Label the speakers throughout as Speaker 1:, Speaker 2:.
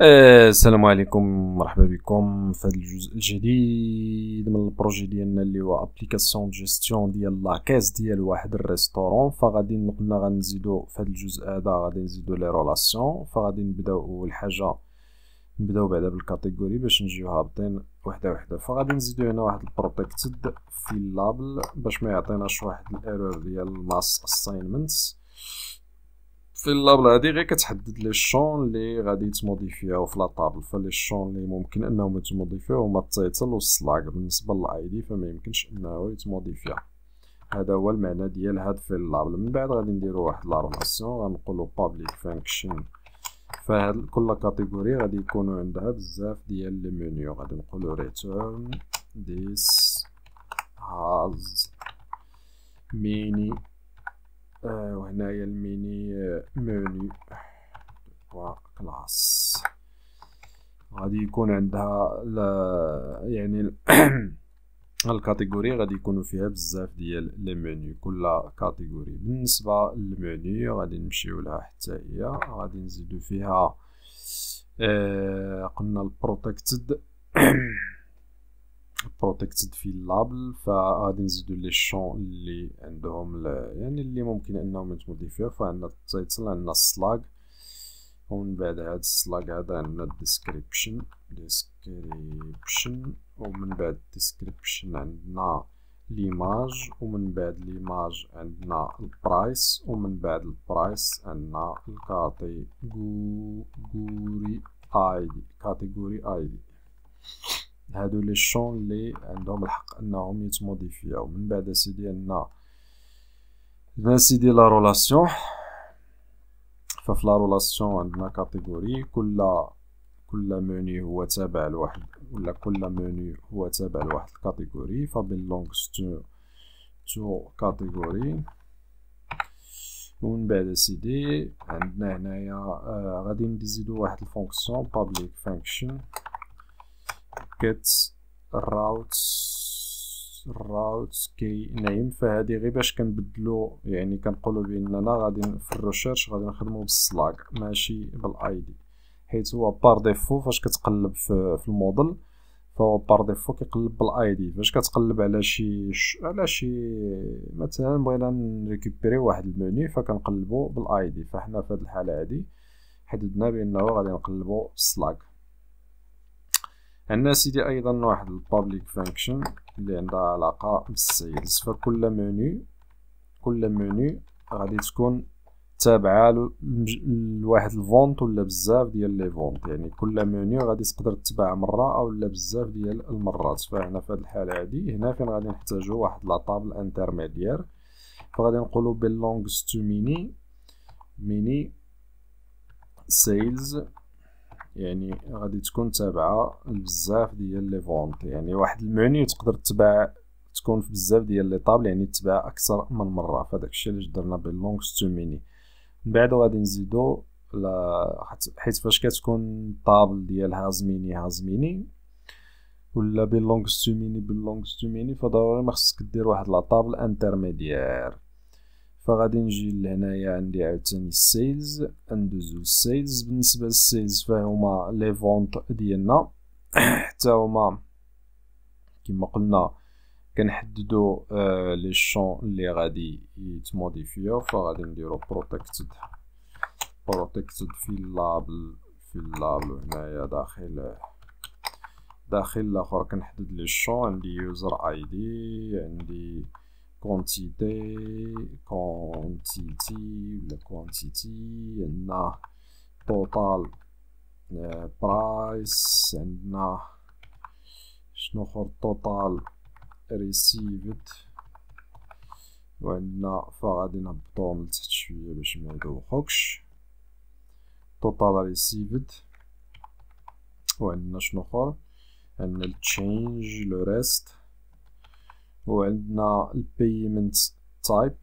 Speaker 1: آه، السلام عليكم مرحبا بكم في هذا الجزء الجديد من ال projet ديالنا اللي هو application gestion ديال la caisse ديال واحد ال restaurant. فغادي قلنا غنزيدو في هذا الجزء هذا غادي نزيدو les relations فغادي نبداو أول حاجة نبداو بعدا بال category باش نجيو هابطين وحدة وحدة. فغادي نزيدو هنا واحد ال protected fillable باش ما يعطيناش واحد ال error ديال ال mass assignments fillable هادي غير كتحدد les champs اللي غادي تموديفياو في la table ف les champs اللي ممكن انهم يتموديفيو هما ال title وال slug بالنسبة لل ID فما يمكنش انه يتموديفيا هذا هو المعنى ديال هاد fillable من بعد غادي نديرو واحد la relation غنقولو public function فهاد كل category غادي يكونوا عندها بزاف ديال les menus غادي نقولو return this has many آه وهنايا ال many menu class غادي يكون عندها يعني ال category غادي يكونوا فيها بزاف ديال les menus كل category. بالنسبة للمنيو غادي نمشيو لها حتى هي. غادي نزيدو فيها آه قلنا ال protected protected fillable فغادي نزيدو les champs اللي عندهم يعني اللي ممكن إنهم يتموديفيو فعندنا ال title عندنا ال slug ومن بعد هاد ال slug هذا عندنا ال description. description. ومن بعد ال description عندنا l'image ومن بعد l'image عندنا ال price. ومن بعد ال price عندنا ال category ID. category ID. هادو les champs اللي عندهم الحق أنهم يتموديفياو من بعد سيدي عندنا عندنا سيدي la relation. ففي la relation عندنا category كل كل منيو هو تابع لواحد ولا كل منيو هو تابع لواحد ال category ف belongs to to category ومن بعد سيدي عندنا هنايا آه غادي نزيدو واحد ال fonction public function get route route key name فهادي غير باش كنبدلو يعني كنقولو بأننا غادي في ال recherche غادي نخدمو بال slug ماشي بال ID حيت هو par défaut فاش كتقلب في, في الموديل فهو par défaut كيقلب بال ID فاش كتقلب على شي على شي مثلا بغينا نريكوبيري واحد المنيو فكنقلبو بال ID فحنا في هاد الحالة هادي حددنا بأنه غادي نقلبو بال slug عندنا سيدي أيضا واحد ال public function اللي عندها علاقة بال sales. فكل منيو كل منيو غادي تكون تابعة لواحد ال vente ولا بزاف ديال les ventes. يعني كل منيو غادي تقدر تتبع مرة أو لا بزاف ديال المرات. فهنا في هذه الحالة هذه هنا فين غادي نحتاجو واحد la table intermédiaire فغادي نقولو belongs to many many sales يعني غادي تكون تابعة لبزاف ديال les ventes. يعني واحد المنيو تقدر تتبع تكون في بزاف ديال les tables يعني تتبع أكثر من مرة. فداك الشيء اللي درنا belongs to many من بعد غادي نزيدو حيت فاش كتكون table ديال has many has many ولا belongs to many belongs to many فضروري ما خصك دير واحد la table intermédiaire فغادي نجي لهنايا عندي عاوتاني ال sales ندوزو ال sales. بالنسبة لل sales فهما les ventes ديالنا. حتى هما كما قلنا كنحددو آه les champs اللي غادي يتموديفيو. فغادي نديرو protected protected fillable fillable هنايا داخل داخل الآخر. كنحدد les champs عندي user ID عندي quantité quantity ولا quantity عندنا total price عندنا شنو اخر total received وعندنا فغادي نهبطوهم لتحت شوية باش ما يدوخوكش total received وعندنا شنو اخر عندنا ال change le reste وعندنا ال payment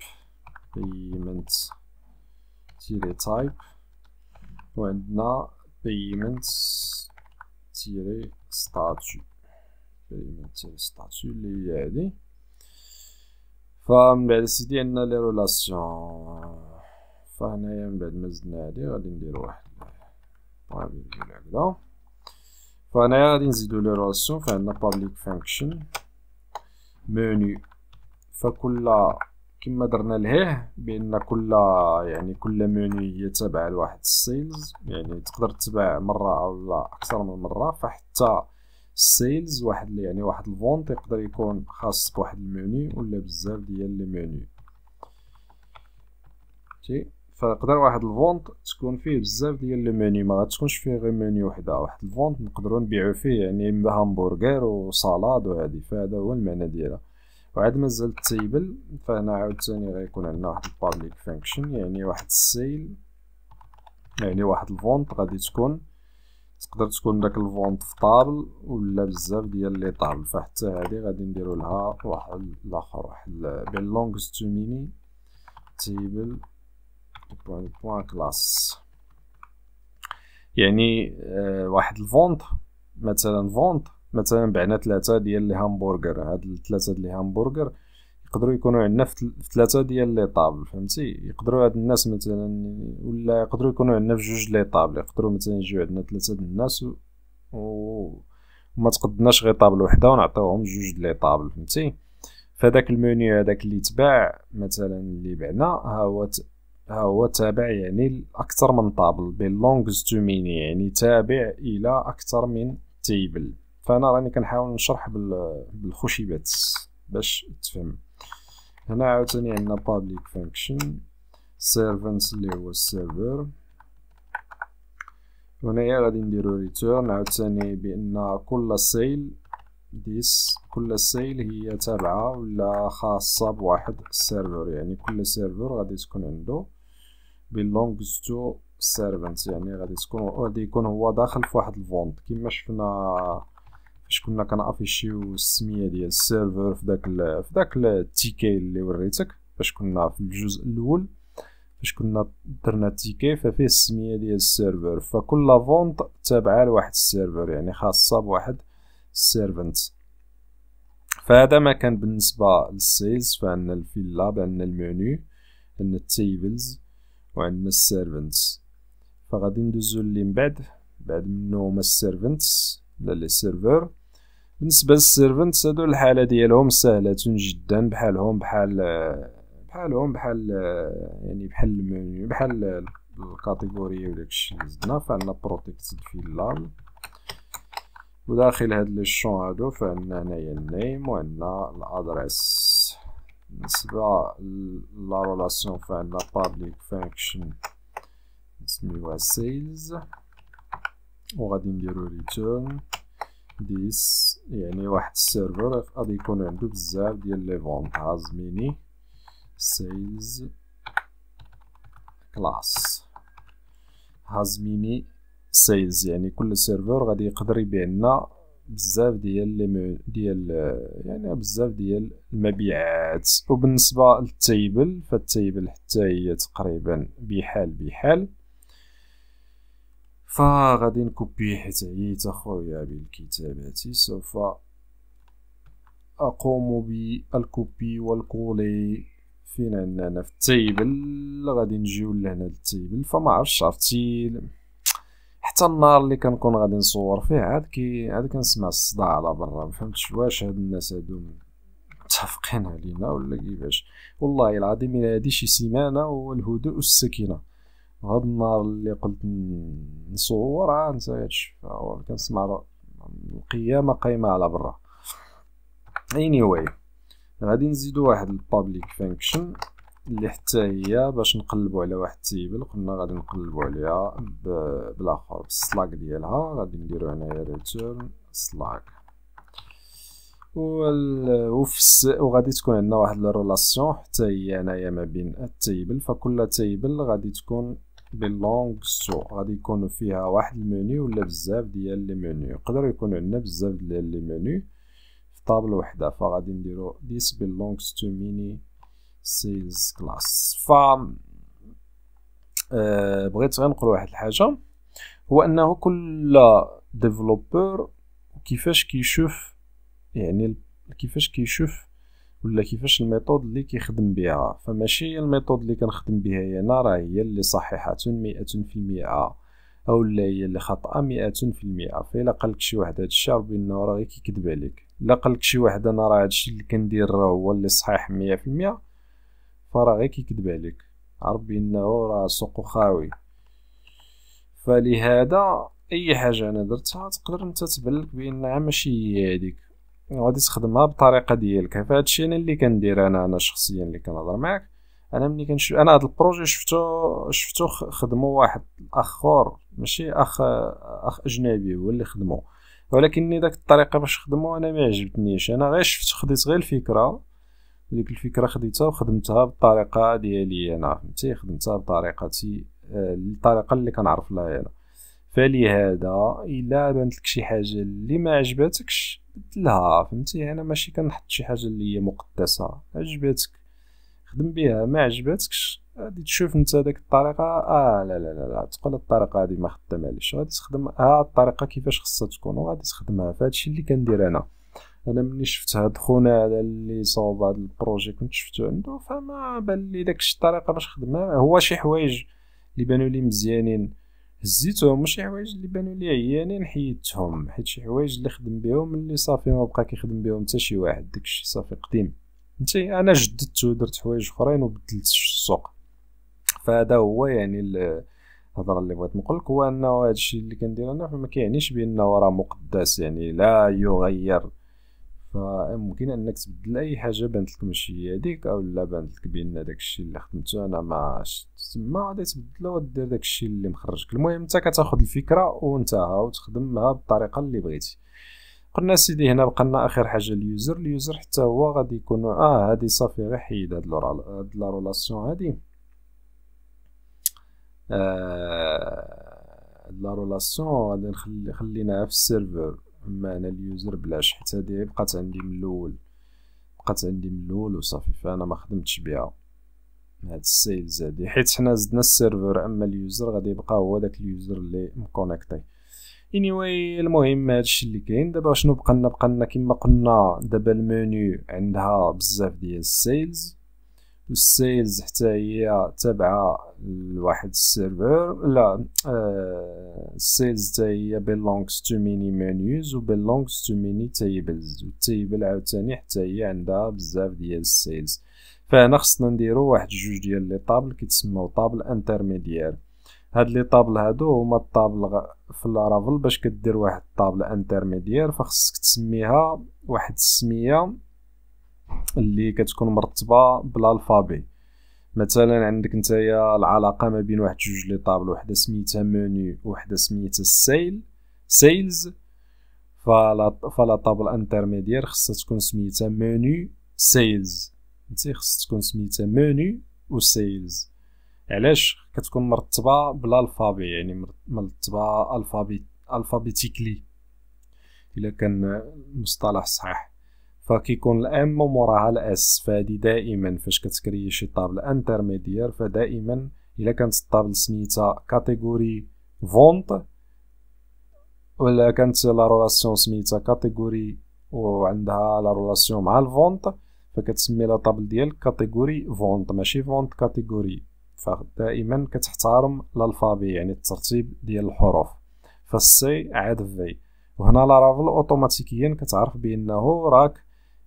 Speaker 1: type payment type وعندنا payment status payment status اللي هي هادي. فمن بعد سيدي عندنا les relations فهنايا من بعد ما زدنا هادي غادي ندير واحد هكذا. فهنايا غادي نزيدو les relations فعندنا public function. menu فكل كما درنا لهيه بأن كل يعني كل موني هي تابعه لواحد ال sales. يعني تقدر تتبع مرة ولا أكثر من مرة فحتى ال sales واحد يعني واحد ال vente يقدر يكون خاص بواحد الموني ولا بزاف ديال les menus فيقدر واحد ال vente تكون فيه بزاف ديال les menus ما غاتكونش فيه غير موني وحده. واحد ال vente نقدروا نبيعو فيه يعني همبرغر و salade وهادي فهذا هو المعنى ديالها. وعاد مازال ال table فهنا عاوتاني غيكون عندنا واحد ال public function يعني واحد ال sale يعني واحد ال vente غادي تكون تقدر تكون داك ال vente في table ولا بزاف ديال les tables. فحتى هادي غادي نديرو لها واحد الآخر واحد belongs to many table point class يعني آه واحد ال vente مثلا vente مثلا بعنا ثلاثة ديال les همبرغر هاد الثلاثة ديال les همبرغر يقدروا يكونوا عندنا في ثلاثة ديال les tables فهمتي؟ يقدروا هاد الناس مثلا ولا يقدروا يكونوا عندنا في جوج les tables. يقدروا مثلا يجيو عندنا ثلاثة د الناس و... وما تقدناش غير table وحدة ونعطيوهم جوج les tables فهمتي؟ فداك المنيو هذاك اللي تباع مثلا اللي بعنا ها هو هو تابع يعني أكثر من table belongs to many يعني تابع إلى أكثر من table فأنا راني كنحاول نشرح بالخشبات باش تفهم. هنا عاوتاني عندنا public function servants اللي هو ال serveur هنايا غادي نديرو return عاوتاني بأن كل sale this كل sale هي تابعة ولا خاصة بواحد ال serveur يعني كل serveur غادي تكون عنده. belongs to servants. يعني غادي تكون غادي يكون هو داخل في واحد ال vente كيما شفنا فاش كنا كنافيشيو السمية ديال ال serveur في داك في داك ال ticket اللي وريتك. فاش كنا في الجزء الأول فاش كنا درنا ال ticket ففيه السمية ديال ال serveur. فكل vente تابعة لواحد ال serveur يعني خاصة بواحد ال servant. فهذا ما كان بالنسبة للسيلز فعندنا الفيلا عندنا المنيو عندنا التيبلز. وعندنا ال servants فغادي ندوزو اللي من بعد بعد منو هما ال servants ولا les serveurs بالنسبة لل servant هادو الحالة ديالهم سهله جدا بحالهم بحال بحالهم بحال يعني بحال المنيو بحال ال category وداكشي اللي زدنا. فعندنا protected fillable وداخل هاد les champs هادو فعندنا هنايا ال name وعندنا ال address بالنسبة la relation فعندنا public function. نسميوها sales. وغادي نديرو return. this يعني واحد ال serveur غادي يكون عنده بزاف ديال les ventes has many sales class has many sales يعني كل serveur غادي يقدر يبيع لنا بزاف ديال les ديال يعني بزاف ديال المبيعات. وبالنسبة لل table فال table حتى هي تقريبا بحال بحال. فغادي نكوبي حيت عييت أخويا بالكتابة سوف أقوم بال copier وال coller فين عندنا في ال table؟ غادي نجيو لهنا لل table. فما عرفتش عرفتي حتى النهار اللي كنكون غادي نصور فيه عاد كي عاد كنسمع الصداع على برا. مفهمتش واش هاد الناس هادو متفقين علينا ولا كيفاش والله العظيم هادي شي سيمانة والهدوء والسكينة. هاد النهار اللي قلت نصور عا نتا هادشي كنسمع القيامة قايمة على برا. Anyway غادي نزيدو واحد ال public function اللي حتى هي باش نقلبو على واحد ال table قلنا غادي نقلبو عليها بالآخر بال slug ديالها. غادي نديرو هنايا return slug. وغادي تكون عندنا واحد la relation حتى هي هنايا ما بين ال table. فكل table غادي تكون belongs to غادي يكونوا فيها واحد المنيو ولا بزاف ديال les menus. يقدر يكون عندنا بزاف ديال les menus في table وحدة. فغادي نديرو this belongs to menu sales class. ف أه بغيت غير نقول واحد الحاجة. هو أنه كل developer كيفاش كيشوف يعني كيفاش كيشوف ولا كيفاش ال method اللي كيخدم بها. فماشي ال method اللي كنخدم بها أنا راه هي اللي صحيحة مئة في المئة اولا هي اللي في المئة فإلا قالك شي واحد هادشي عرف بأنه راه غير كيكدب عليك. إلا قالك شي واحد أنا راه هادشي اللي كندير راه هو اللي صحيح مية في المية. فراه غير كيكدب عليك. عرف بأنه راه سوقو خاوي فلهذا أي حاجة أنا درتها تقدر نتا تبان لك بأنها ماشي هي هاديك وغادي تخدمها بالطريقة ديالك. فهادشي أنا اللي كندير أنا أنا شخصيا اللي كنهضر معاك. أنا ملي كنشوف أنا هذا البروجي شفتو شفتو خدمو واحد اخر ماشي أخ أخ أجنبي هو اللي خدمو. ولكن داك الطريقة باش خدمو أنا ما عجبتنيش. أنا غير شفت خديت غير الفكرة. ديك الفكرة خديتها وخدمتها بالطريقة ديالي أنا فهمتي؟ خدمتها بطريقتي آه، الطريقة اللي كنعرف لها أنا. فلهذا إلا بانت لك شي حاجة اللي ما عجبتكش بدلها فهمتي؟ أنا ماشي كنحط شي حاجة اللي هي مقدسة عجبتك خدم بها ما عجبتكش غادي تشوف انت داك الطريقة آه لا لا لا, لا. تقول الطريقة هذه ما خدامهاليش غادي تخدم ها الطريقة كيفاش خصها تكون وغادي تخدمها. فهادشي اللي كندير أنا. أنا ملي شفت هاد خونا هذا اللي صوب هاد ال projet كنت شفتو. عنده فما بان لي داك الطريقة باش خدمها هو شي حوايج اللي بانوا لي مزيانين. هزيتهم وشي حوايج اللي بانوا لي عيانين حيدتهم. حيت شي حوايج اللي خدم بهم اللي صافي ما بقى كيخدم بهم حتى شي واحد داكشي صافي قديم. فهمتي أنا جددت ودرت حوايج أخرين وبدلت السوق. فهذا هو يعني الهضرة اللي بغيت نقول لك. هو أنه هذا الشيء اللي كندير أنا فما كيعنيش بأنه راه مقدس يعني لا يغير. فممكن انك تبدل أي حاجة بانت لك ماشي هذيك أو لا بانت لك بان داك الشيء اللي خدمته أنا ما تما غادي تبدلو ودير داك الشيء اللي مخرجك. المهم أنت كتاخذ الفكرة وانتهى وتخدمها بالطريقة اللي بغيتي. قلنا سيدي هنا بقى آخر حاجة ال user. ال user حتى هو غادي يكون آه هادي صافي غير حيد هاد هاد la relation هادي. آه la relation غادي نخلي خليناها في ال serveur. اما أنا ال user بلاش حيت هادي بقات عندي من الأول. بقات عندي من الأول وصافي فأنا ما خدمتش بها. هاد ال sales هادي. حيت حنا زدنا ال serveur أما ال user غادي يبقى هو داك ال user اللي مconnecté. Anyway المهم هادشي اللي كاين. دابا شنو بقى لنا؟ بقى لنا كما قلنا دابا المنيو عندها بزاف ديال ال sales. وال sales حتى هي تابعة لواحد ال serveur. لا آه ال sales حتى هي belongs to many menus و belongs to many tables. وال table عاوتاني حتى هي عندها بزاف ديال ال sales. فهنا خصنا نديرو واحد جوج ديال les tables كيتسموا table intermédiaire هاد les tables هادو هما ال table في لارافل باش كدير واحد الطابل انترميديير فخصك تسميها واحد السمية اللي كتكون مرتبة بال alphabet. مثلا عندك نتايا العلاقة ما بين واحد جوج les tables وحده سميتها موني وحده سميتها ال sale sales. فلا فلا table intermédiaire خصها تكون سميتها menu sales. انت خصها تكون سميتها موني و sales علاش كتكون مرتبة بال alphabet؟ يعني مرتبة alphabet alphabetically. إلا كان المصطلح صحيح. فكيكون ال M موراها ال S فهادي دائما فاش كتcréer شي table intermédiaire فدائما إلا كانت ال table سميتها category فونت ولا كانت la relation سميتها category وعندها la relation مع الفونت فكتسمي la table ديالك category فونت ماشي فونت category. فدائما كتحترم ال alphabet يعني الترتيب ديال الحروف. فال C عاد في وهنا لارافل automatiquement كتعرف بأنه راك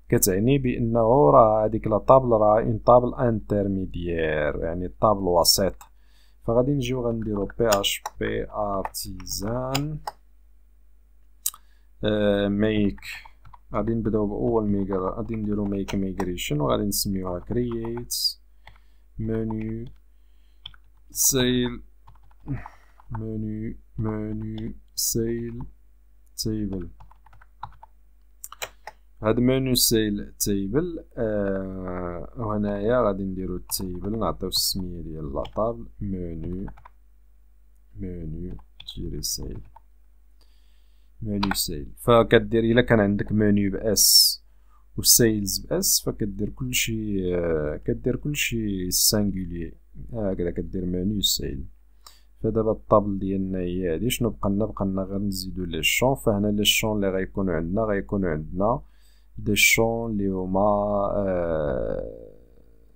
Speaker 1: كتعني بأنه راه هذيك la table راه une table intermédiaire يعني ال table وسيط. فغادي نجيو غنديرو PHP artisan make غادي نبداو بأول migr غادي نديرو make migration وغادي نسميوها create menu sale menu menu sale table. هاد menu sale table آه وهنايا غادي نديرو ال table نعطيو السمية ديال la table menu menu tiret sale. menu sale. فكدير إلا كان عندك منيو باس و sales بأس فكدير كلشي آه كدير كلشي singulier هكذا كدير menu sale. فدابا ال table ديالنا هي هادي. شنو بقالنا؟ بقالنا غير نزيدو les champs. فهنا les champs اللي غيكونو عندنا غيكونو عندنا. des champs اللي هما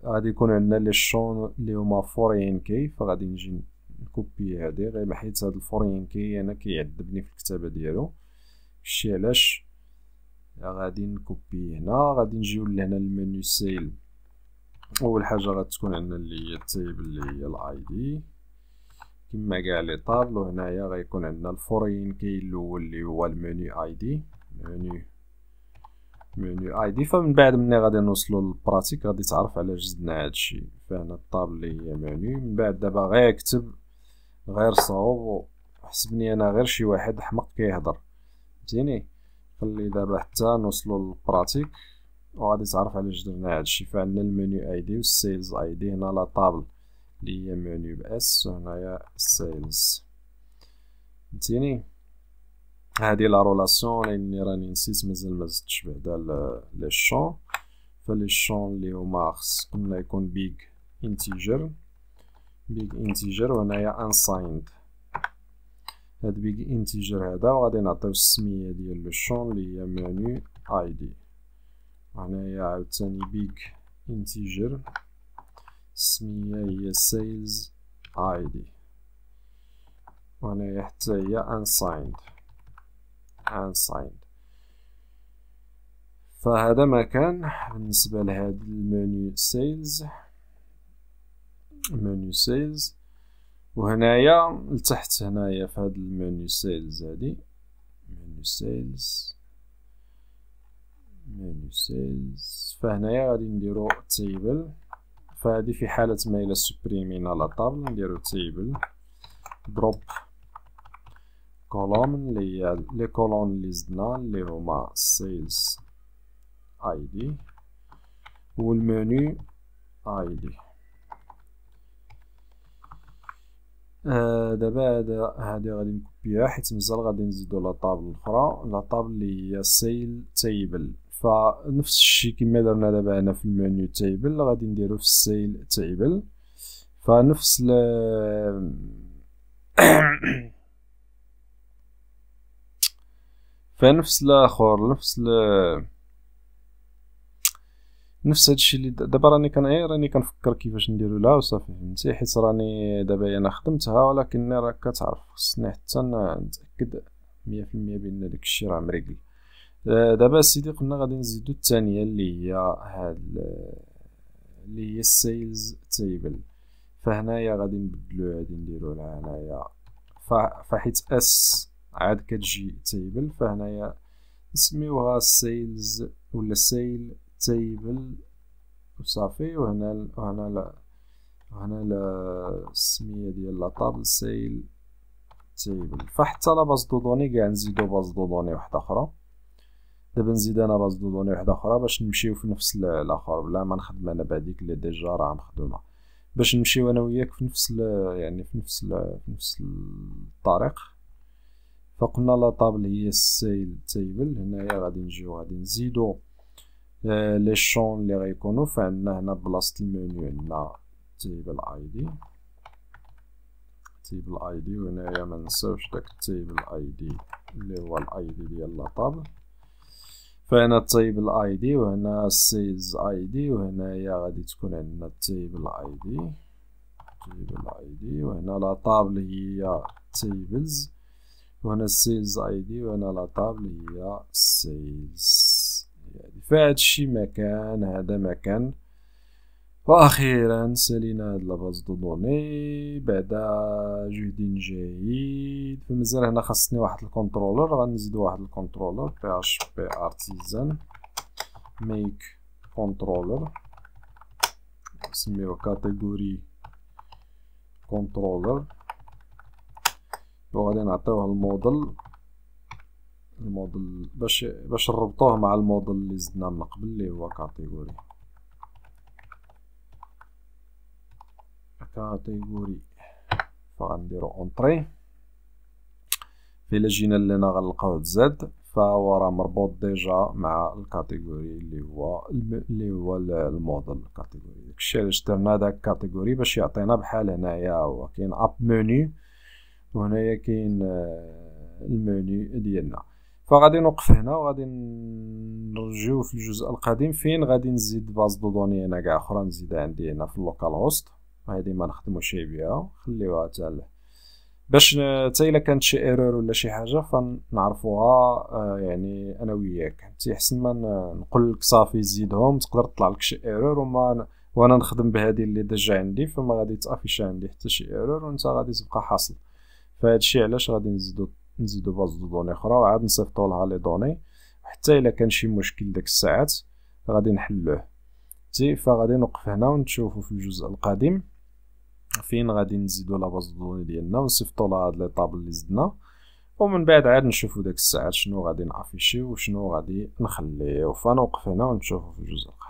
Speaker 1: غادي يكونو عندنا les champs اللي هما foreign key فغادي نجي نcopier هادي. غير حيت هاد ال foreign key أنا كيعذبني في الكتابة ديالو. شتي علاش؟ غادي نcopier هنا. غادي نجيو لهنا ال menu sale. أول حاجة غتكون عندنا اللي هي ال type اللي هي ال ID كما كاع les tables وهنايا غيكون عندنا ال foreign key الأول اللي هو ال menu ID menu menu ID فمن بعد مني غادي نوصلو لل pratique غادي تعرف علاش زدنا هادشي. فهنا ال table اللي هي منيو من بعد دابا غير كتب غير صوب حسبني أنا غير شي واحد حمق كيهضر. فهمتيني؟ خلي دابا حتى نوصلو لل pratique وغادي تعرف علاش درنا هادشي. فعندنا ال menu ID وال sales ID. هنا la table اللي هي منيو بأس وهنايا sales فهمتيني؟ هادي la relation لاني راني نسيت مازال ما زدتش بعدا les champs. ف les champs اللي هما خص قلنا يكون big integer big integer وهنايا unsigned هاد big integer هذا وغادي نعطيو السمية ديال le champ اللي هي menu ID وهنايا عاوتاني big integer السمية هي sales ID وهنايا حتى هي unsigned unsigned فهذا ما كان بالنسبة لهذا ال menu sales menu sales وهنايا لتحت هنايا في هذا ال menu sales هادي menu sales menu sales فهنايا غادي نديرو table فهادي في حالة ما إلا supprimina la table نديرو table drop column اللي هي les colonnes اللي زدنا اللي هما sales ID وال menu ID آه دابا هذا هادي غادي نكوبيها حيت مازال غادي نزيدو la table الاخرى la table اللي هي sale table فنفس الشيء كما درنا دابا هنا في ال menu table غادي نديرو في ال sale table فنفس فنفس الآخر نفس ل نفس هادشي اللي دابا راني كان إيه راني كنفكر كيفاش نديرو لها وصافي فهمتي؟ حيت راني دابا أنا خدمتها ولكن راه كتعرف خصني حتى نتأكد مية في المية بأن داكشي راه مريقل. آه، دابا سيدي قلنا غادي نزيدو الثانية اللي هي هاد اللي هي ال sales table. فهنايا غادي نبدلو غادي نديرو لها هنايا. فحيت S عاد كتجي table فهنايا نسميوها sales ولا sale table وصافي وهنا وهنا لا وهنا السمية ديال la table sale table فحتى la base de données كاع نزيدو base de données وحدة أخرى. دابا نزيد أنا base de données وحدة أخرى باش نمشيو في نفس الآخر. بلا ما نخدم أنا بعديك اللي déjà راه مخدومة. باش نمشيو أنا وياك في نفس يعني في نفس في نفس الطريق. فقلنا la table هي ال sale table هنايا غادي نجيو غادي نزيدو آه les champs اللي غيكونو فعندنا هنا بلاصة المنيو عندنا table ID table ID وهنايا ما نساوش داك ال table ID اللي هو ال ID ديال la table. فهنا ال table ID وهنا ال sales ID وهنايا غادي تكون عندنا ال table ID table ID وهنا la table هي tables وهنا ال sales ID وهنا la table هي sales. يعني فهاد الشي مكان هذا مكان وأخيرا سالينا هاد la base de données. بعد جهد جيد. فمازال هنا خاصني واحد ال controller. غنزيدو واحد ال controller PHP artisan make controller نسميوه category controller وغادي نعطيوه ال model ال model باش باش نربطوه مع الموديل اللي زدنا من قبل اللي هو category. category. فغنديرو entrer فإلا جينا لنا غنلقاوه تزاد فهو راه مربوط déjà مع ال category اللي هو اللي هو ال model category داكشي علاش درنا داك category باش يعطينا بحال هنايا هو كاين un menu وهنايا كاين آه، المنيو ديالنا. فغادي نوقف هنا وغادي نرجعو في الجزء القديم. فين غادي نزيد base de données هنا كاع أخرى؟ نزيدها عندي هنا في ال localhost. وهذه ما نخدموش بها خليوها حتى باش حتى إلا كانت شي erreur ولا شي حاجة فنعرفوها آه، يعني أنا وياك. حتى احسن ما نقول لك صافي زيدهم تقدر تطلع لك شي erreur وما وأنا نخدم بهذه اللي déjà عندي فما غادي t'affiche عندي حتى شي erreur وأنت غادي تبقى حاصل. فهاد الشيء علاش غادي نزيدو نزيدو base de données أخرى وعاد نصيفطو لها les données. حتى إلا كان شي مشكل داك الساعات غادي نحلوه. تي فغادي نوقف هنا ونشوفو في الجزء القادم. فين غادي نزيدو la base de données ديالنا؟ ونصيفطو لها هاد les tables اللي زدنا. ومن بعد عاد نشوفو داك الساعات شنو غادي نafficher وشنو غادي نخليه فنوقف هنا ونشوفو في الجزء القادم.